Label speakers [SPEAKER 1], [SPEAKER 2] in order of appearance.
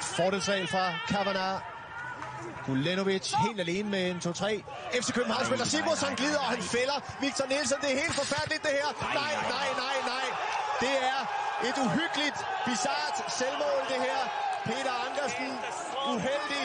[SPEAKER 1] fordelsregel fra Kavanar. Kulenovic helt alene med en 2-3. FC København spiller Sigurdsson glider, og han fælder Victor Nielsen. Det er helt forfærdeligt, det her. Nej, nej, nej, nej. Det er et uhyggeligt, bizart selvmål, det her. Peter Andersen, uheldig,